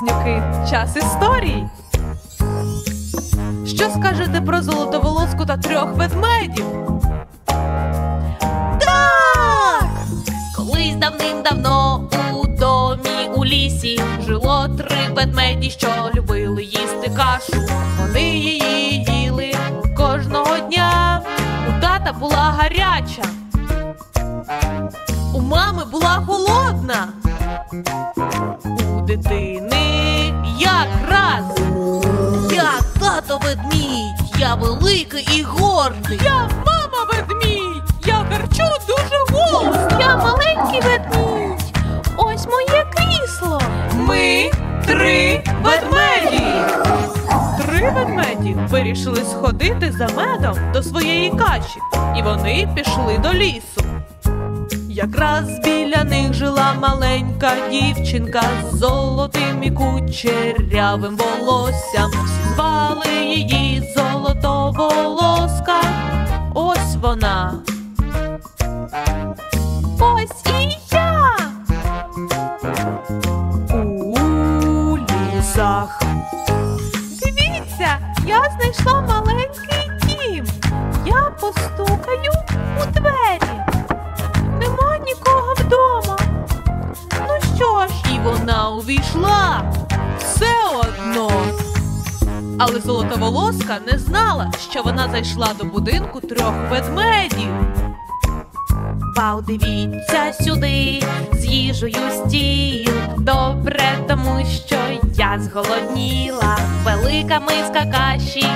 близнюки, час історії. Що скажете про золотоволоску та трьох ведмедів? Так! Колись давним-давно у домі у лісі жило три ведмеді, що любили їсти кашу. Вони її їли кожного дня. У тата була гаряча, у мами була холодна. У дитини якраз я тато ведмідь, я великий і гордий. Я мама ведмідь! Я гарчу дуже голосно! Я маленький ведмідь. Ось моє крісло. Ми три ведмеді! Три ведмеді вирішили сходити за медом до своєї каші, і вони пішли до лісу. Якраз біля них жила маленька дівчинка з золотим і кучерявим волоссям. Всі звали її золотоволоска. Ось вона. Ось і я. У лісах. Дивіться, я знайшла маленький дім. Я постукаю у двері. Нікого вдома. Ну що ж, І вона увійшла все одно. Але золотоволоска не знала, що вона зайшла до будинку трьох ведмедів. Вау, дивіться сюди, з їжею стіл. Добре, тому що я зголодніла. Велика миска каші,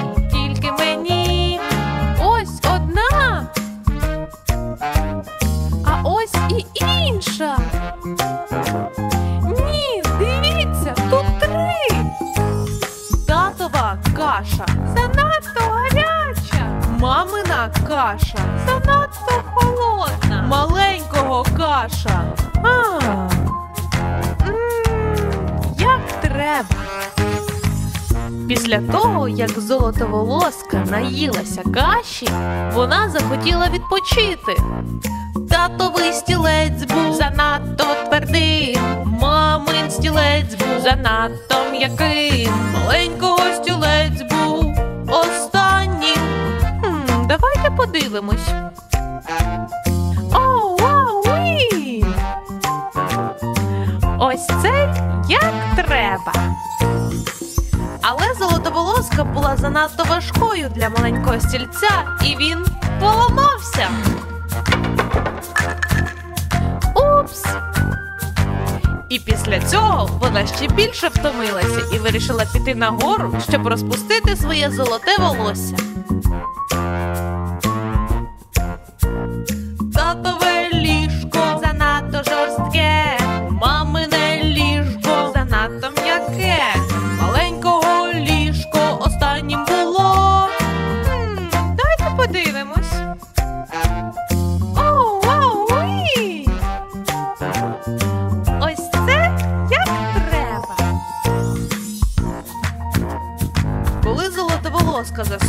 каша, Занадто гаряча, мамина каша, занадто холодна. маленького каша. А, Як треба. Після того, як золотоволоска наїлася каші, вона захотіла відпочити. Татовий стілець був Занадто твердим, мамин стілець був занадто м'яким. маленького подивимось. Оу, вау, уі! Ось це як треба. Але золотоволоска була занадто важкою для маленького стільця, і він поламався. Упс. І після цього вона ще більше втомилася і вирішила піти нагору, щоб розпустити своє золоте волосся.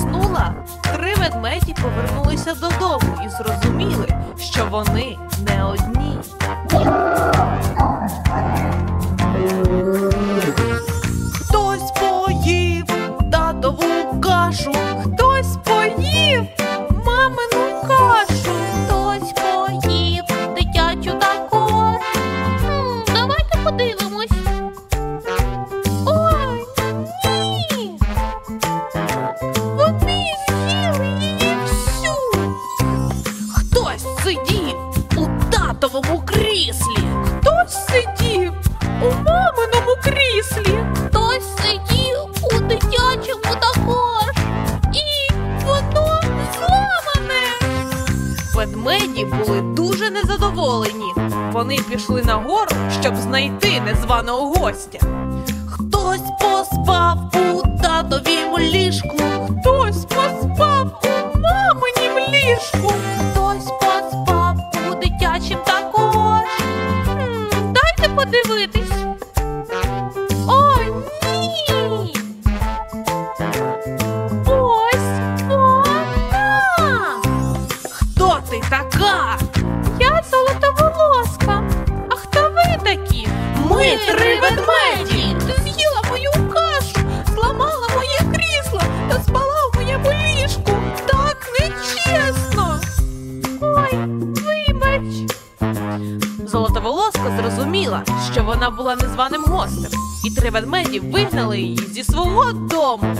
Заснула, три ведмеді повернулися додому і зрозуміли, що вони не одні. Кріслі. Хтось сидів у маминому кріслі. Хтось сидів у дитячому також. І воно зламане. Ведмеді були дуже незадоволені. Вони пішли нагору, щоб знайти незваного гостя. Хтось поспав у татовім ліжку, була незваним гостем, і три ведмеді вигнали її зі свого дому.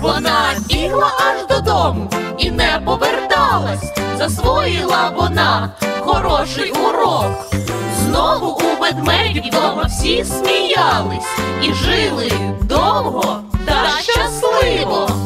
Вона бігла аж додому і не поверталась. Засвоїла вона хороший урок. Знову у ведмедів вдома всі сміялись і жили довго та щасливо.